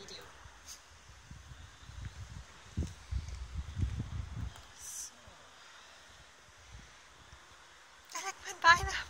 we do. So. I went by.